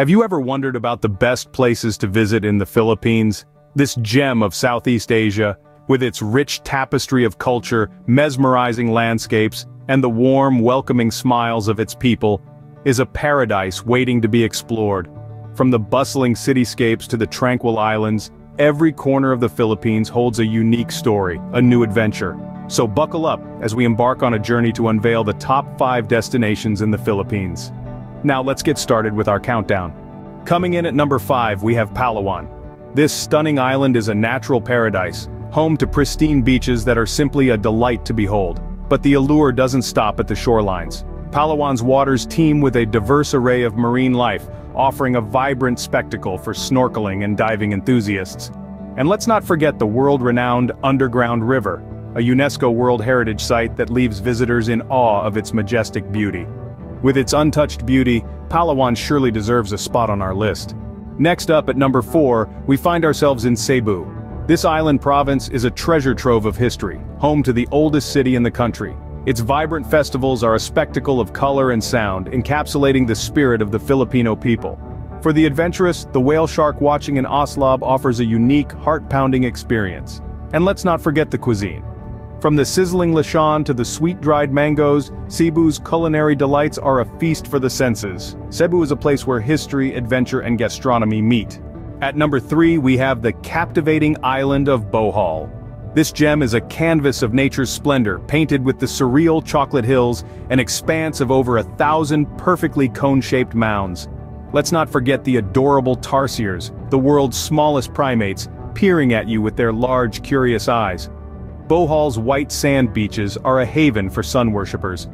Have you ever wondered about the best places to visit in the Philippines? This gem of Southeast Asia, with its rich tapestry of culture, mesmerizing landscapes, and the warm, welcoming smiles of its people, is a paradise waiting to be explored. From the bustling cityscapes to the tranquil islands, every corner of the Philippines holds a unique story, a new adventure. So buckle up as we embark on a journey to unveil the top 5 destinations in the Philippines. Now let's get started with our countdown. Coming in at number 5 we have Palawan. This stunning island is a natural paradise, home to pristine beaches that are simply a delight to behold. But the allure doesn't stop at the shorelines. Palawan's waters teem with a diverse array of marine life, offering a vibrant spectacle for snorkeling and diving enthusiasts. And let's not forget the world-renowned Underground River, a UNESCO World Heritage Site that leaves visitors in awe of its majestic beauty. With its untouched beauty, Palawan surely deserves a spot on our list. Next up at number 4, we find ourselves in Cebu. This island province is a treasure trove of history, home to the oldest city in the country. Its vibrant festivals are a spectacle of color and sound, encapsulating the spirit of the Filipino people. For the adventurous, the whale shark watching in Oslob offers a unique, heart-pounding experience. And let's not forget the cuisine. From the sizzling lechon to the sweet-dried mangoes, Cebu's culinary delights are a feast for the senses. Cebu is a place where history, adventure and gastronomy meet. At number 3 we have the captivating island of Bohol. This gem is a canvas of nature's splendor, painted with the surreal chocolate hills, an expanse of over a thousand perfectly cone-shaped mounds. Let's not forget the adorable tarsiers, the world's smallest primates, peering at you with their large, curious eyes. Bohol's white sand beaches are a haven for sun worshippers.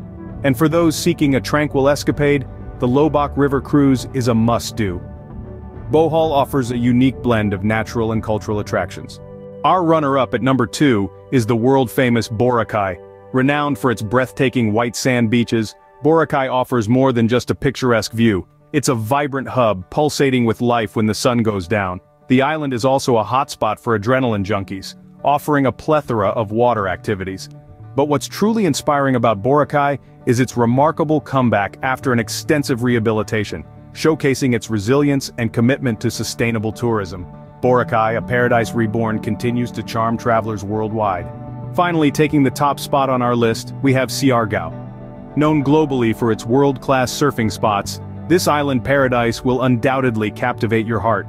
And for those seeking a tranquil escapade, the Loboc River Cruise is a must-do. Bohol offers a unique blend of natural and cultural attractions. Our runner-up at number 2 is the world-famous Boracay. Renowned for its breathtaking white sand beaches, Boracay offers more than just a picturesque view. It's a vibrant hub, pulsating with life when the sun goes down. The island is also a hotspot for adrenaline junkies, offering a plethora of water activities. But what's truly inspiring about Boracay is its remarkable comeback after an extensive rehabilitation, showcasing its resilience and commitment to sustainable tourism. Boracay, a paradise reborn continues to charm travelers worldwide. Finally taking the top spot on our list, we have Siargao. Known globally for its world-class surfing spots, this island paradise will undoubtedly captivate your heart.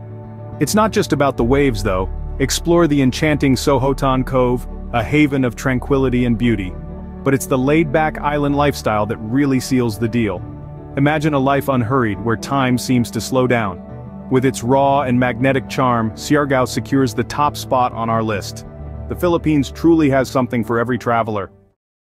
It's not just about the waves though, Explore the enchanting Sohoton Cove, a haven of tranquility and beauty. But it's the laid-back island lifestyle that really seals the deal. Imagine a life unhurried where time seems to slow down. With its raw and magnetic charm, Siargao secures the top spot on our list. The Philippines truly has something for every traveler.